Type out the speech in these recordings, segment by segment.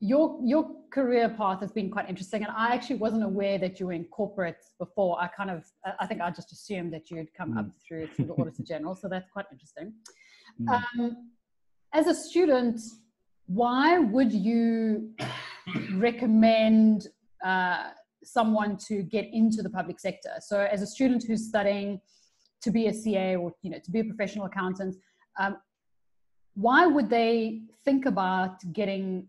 your your career path has been quite interesting, and I actually wasn't aware that you were in corporate before. I kind of, I think I just assumed that you'd come mm. up through through the Auditor General, so that's quite interesting. Mm. Um, as a student, why would you recommend uh, someone to get into the public sector? So, as a student who's studying to be a CA or you know to be a professional accountant, um, why would they think about getting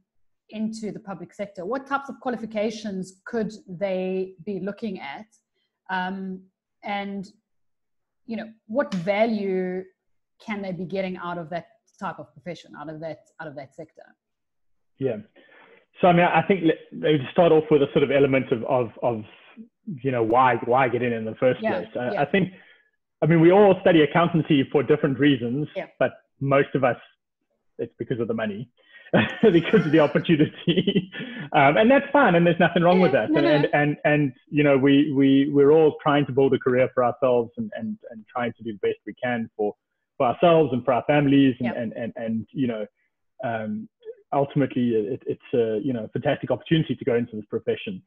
into the public sector? What types of qualifications could they be looking at? Um, and you know, what value can they be getting out of that type of profession, out of that out of that sector? Yeah. So I mean, I think they start off with a sort of element of of, of you know why why get in in the first yeah, place. I, yeah. I think, I mean, we all study accountancy for different reasons, yeah. but most of us, it's because of the money. because of the opportunity. um, and that's fine, and there's nothing wrong yeah, with that. No, and, no. and, and and you know, we we we're all trying to build a career for ourselves and and and trying to do the best we can for for ourselves and for our families and yep. and, and and you know. Um, ultimately, it, it's a you know fantastic opportunity to go into this profession.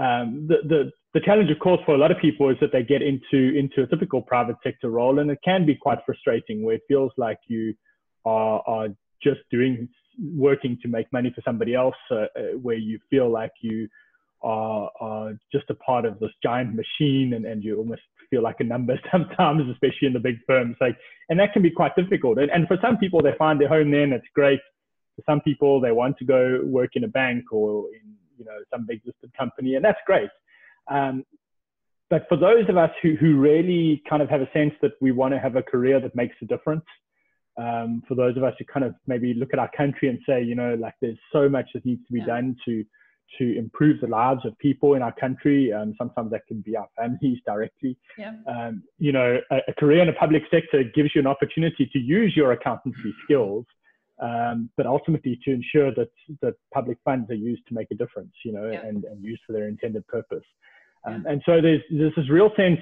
Um, the, the the challenge, of course, for a lot of people is that they get into into a typical private sector role, and it can be quite frustrating, where it feels like you are are just doing working to make money for somebody else, uh, uh, where you feel like you are, are, just a part of this giant machine and, and you almost feel like a number sometimes, especially in the big firms. Like, and that can be quite difficult. And, and for some people, they find their home there and it's great. For some people, they want to go work in a bank or in you know some big listed company, and that's great. Um, but for those of us who, who really kind of have a sense that we want to have a career that makes a difference, um, for those of us who kind of maybe look at our country and say, you know, like there's so much that needs to be yeah. done to to improve the lives of people in our country. Um, sometimes that can be our families directly. Yeah. Um, you know, a, a, career in the public sector gives you an opportunity to use your accountancy skills, um, but ultimately to ensure that that public funds are used to make a difference. You know, yeah. and, and used for their intended purpose. Um, and so there's there's this real sense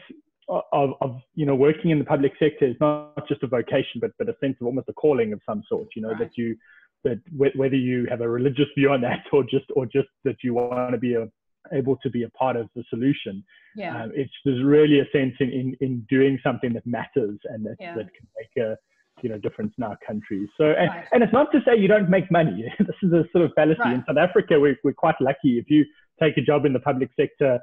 of, of you know working in the public sector is not just a vocation but but a sense of almost a calling of some sort you know right. that you that whether you have a religious view on that or just or just that you want to be a, able to be a part of the solution yeah. Um, it's there's really a sense in, in in doing something that matters and that, yeah. that can make a you know difference in our country so and, right. and it's not to say you don't make money this is a sort of fallacy right. in south africa we're, we're quite lucky if you take a job in the public sector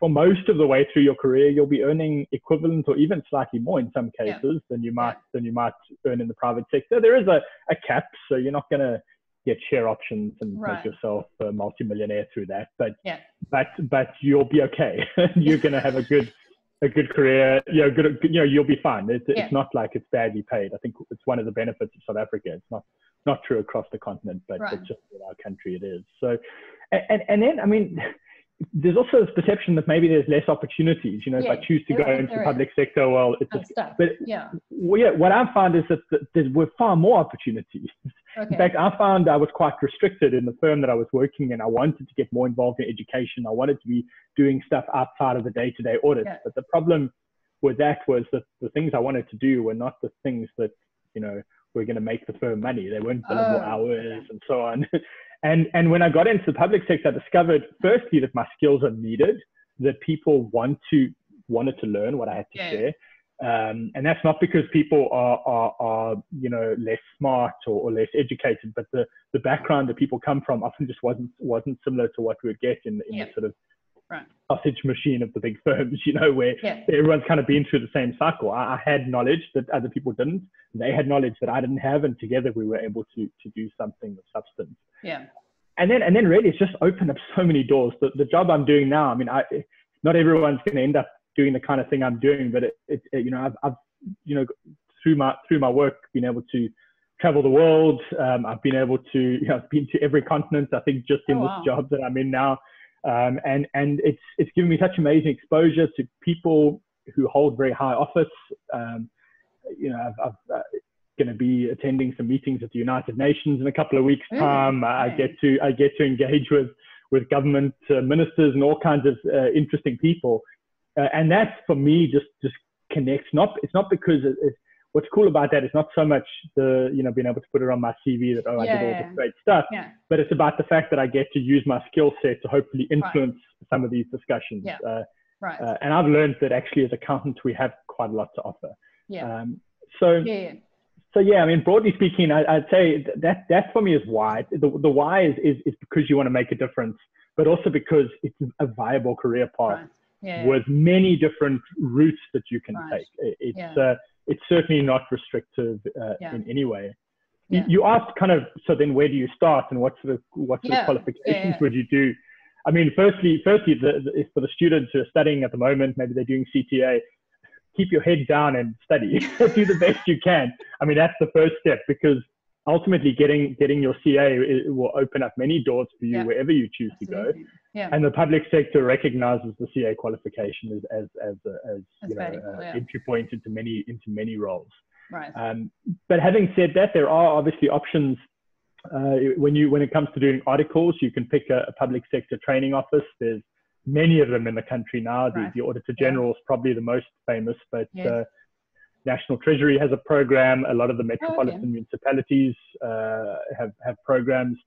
for most of the way through your career, you'll be earning equivalent or even slightly more in some cases yeah. than you might than you might earn in the private sector. There is a, a cap, so you're not going to get share options and right. make yourself a multimillionaire through that. But yeah. but but you'll be okay. you're going to have a good a good career. You know, good. You know, you'll be fine. It's, yeah. it's not like it's badly paid. I think it's one of the benefits of South Africa. It's not not true across the continent, but, right. but just in our country it is. So, and and then I mean there's also this perception that maybe there's less opportunities. You know, yeah, if I choose to go into the public sector, well, it's just, but yeah. Well, yeah, what I've found is that, there were far more opportunities. Okay. In fact, I found I was quite restricted in the firm that I was working in. I wanted to get more involved in education. I wanted to be doing stuff outside of the day-to-day audits. Yeah. But the problem with that was that the things I wanted to do were not the things that you know were going to make the firm money. They weren't billable oh, hours and so on. And, and when I got into the public sector, I discovered firstly that my skills are needed, that people want to wanted to learn what I had to yeah. share. Um, and that's not because people are, are, are you know, less smart or, or, less educated, but the, the background that people come from often just wasn't wasn't similar to what we would get in, in yeah. the sort of right. sausage machine of the big firms, you know, where yeah. everyone's kind of been through the same cycle. I, I, had knowledge that other people didn't. They had knowledge that I didn't have, and together we were able to to do something of substance. Yeah. And then, and then really it's just opened up so many doors. The, the job I'm doing now, I mean, I, not everyone's going to end up doing the kind of thing I'm doing, but it, it, it, you know, I've, I've, you know, through my, through my work, been able to travel the world. Um, I've been able to, you know, I've been to every continent, I think just in oh, wow. this job that I'm in now. Um, and, and it's, it's given me such amazing exposure to people who hold very high office. Um, you know, I've, I've uh, going to be attending some meetings at the United Nations in a couple of weeks' time. Mm, I get to I get to engage with with government uh, ministers and all kinds of uh, interesting people, uh, and that for me just just connects. Not it's not because it, what's cool about that is not so much the you know being able to put it on my CV that oh I did all Yeah. this great stuff, Yeah. but it's about the fact that I get to use my skill set to hopefully influence some of these discussions. Yeah. Uh, Right. uh, and I've learned that actually as accountants we have quite a lot to offer. yeah. Um, so yeah. Yeah. so yeah, I mean broadly speaking, I, I'd say that that for me is why. The the why is, is is because you want to make a difference, but also because it's a viable career path Right. Yeah. with many different routes that you can Right. take. It- It's Yeah. uh, it's certainly not restrictive uh, Yeah. in any way. Yeah. You, asked kind of so then where do you start and what sort of what sort Yeah. of qualifications would you do? I mean, firstly, firstly, the, the, for the students who are studying at the moment, maybe they're doing CTA. Keep your head down and study. do the best you can. I mean, that's the first step because ultimately, getting getting your CA i- will open up many doors for you Yeah. wherever you choose to go Yeah. and the public sector recognizes the CA qualification as as as, a, as you know valuable, uh, yeah. entry point into many into many roles. right. Um, but having said that, there are obviously options. Uh, when you when it comes to doing articles, you can pick a, a public sector training office. There's many of them in the country now. The, Right. the Auditor. General is probably the most famous, but uh, National Treasury has a program. A lot of the metropolitan Oh, okay. municipalities uh, have have programs.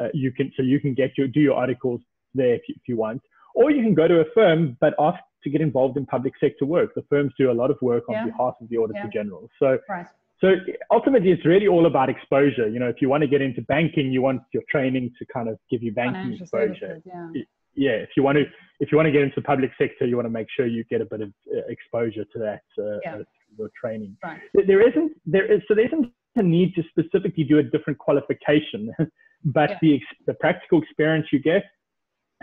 Uh, you can so you can get your do your articles there if you, if you want, or you can go to a firm but ask to get involved in public sector work. The firms do a lot of work on Yeah. behalf of the Auditor Yeah. General. So Right. so ultimately, it's really all about exposure. You know, if you want to get into banking, you want your training to kind of give you banking exposure. Yeah. Yeah, if you want to, if you want to get into the public sector, you want to make sure you get a bit of uh, exposure to that uh, Yeah. Your training. Right. There- isn't there is so there isn't a need to specifically do a different qualification, but Yeah. the the practical experience you get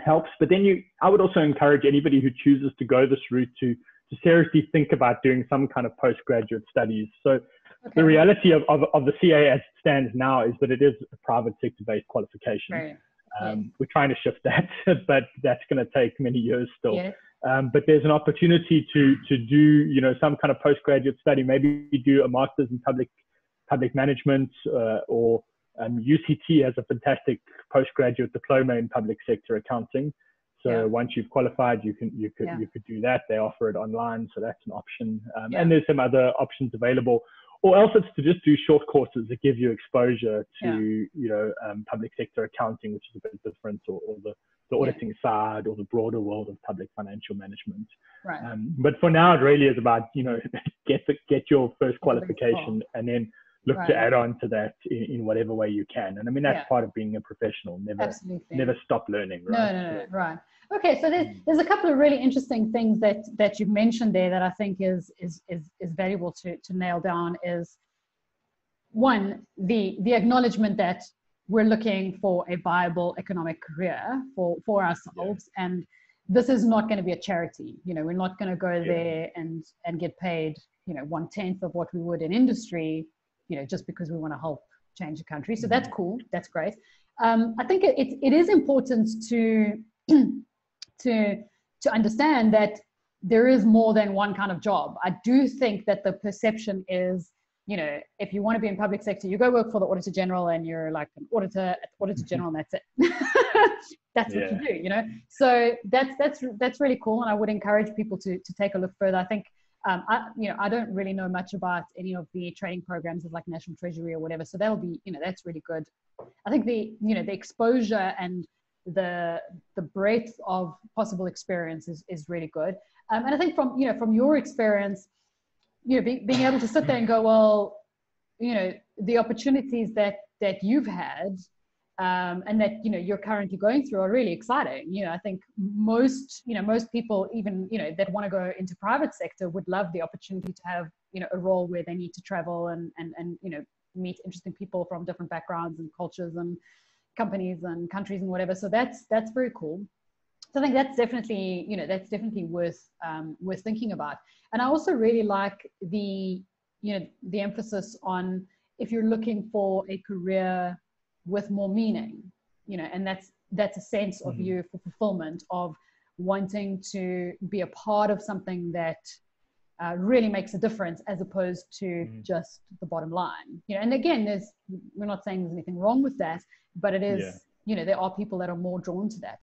helps. But then you, I would also encourage anybody who chooses to go this route to to seriously think about doing some kind of postgraduate studies. So Okay. the reality of, of, of the CA as it stands now is that it is a private sector based qualification. Right. Um, We're trying to shift that, but that's going to take many years still. Yeah. Um, but there's an opportunity to to do you know some kind of postgraduate study. Maybe you do a master's in public public management, uh, or um, UCT has a fantastic postgraduate diploma in public sector accounting. So Yeah. once you've qualified, you can you could Yeah. you could do that. They offer it online, so that's an option. Um, Yeah. And there's some other options available. Or else it's to just do short courses that give you exposure to Yeah. you know um, public sector accounting, which is a bit different, or, or the the Yeah. auditing side, or the broader world of public financial management. Right. Um, but for now, it really is about you know get the, get your first qualification and then look to add on to that in, in whatever way you can. And I mean that's Yeah. part of being a professional. Never Absolutely. never stop learning. Right? no, no, no, right. Okay, so there's Mm. there's a couple of really interesting things that that you've mentioned there that I think is is is is valuable to to nail down is one the the acknowledgement that we're looking for a viable economic career for for ourselves and this is not going to be a charity you know we're not going to go Yeah. there and and get paid you know one tenth of what we would in industry you know just because we want to help change the country. So that's cool. That's great. Um, i think it, it, it is important to to to understand that there is more than one kind of job. I do think that the perception is you know if you want to be in public sector you go work for the auditor general and you're like an auditor at the auditor general and that's it. That's what you do you know? So that's that's that's really cool and i would encourage people to to take a look further. I think um, I, you know, I don't really know much about any of the training programs of like National Treasury or whatever. So that'll be, you know, that's really good. I think the, you know, the exposure and the the breadth of possible experience is, is really good. Um, and I think from, you know, from your experience, you know, be, being able to sit there and go, well, you know, the opportunities that that you've had um, and that you know you're currently going through are really exciting. You know, I think most you know most people, even you know, that want to go into private sector, would love the opportunity to have you know a role where they need to travel and and and you know meet interesting people from different backgrounds and cultures and companies and countries and whatever. So that's that's very cool. So I think that's definitely you know that's definitely worth um, worth thinking about. And I also really like the you know the emphasis on if you're looking for a career with more meaning you know and that's that's a sense of Mhm. you for fulfillment of wanting to be a part of something that uh, really makes a difference as opposed to Mhm. just the bottom line you know and again there's we're not saying there's anything wrong with that but it is Yeah. you know there are people that are more drawn to that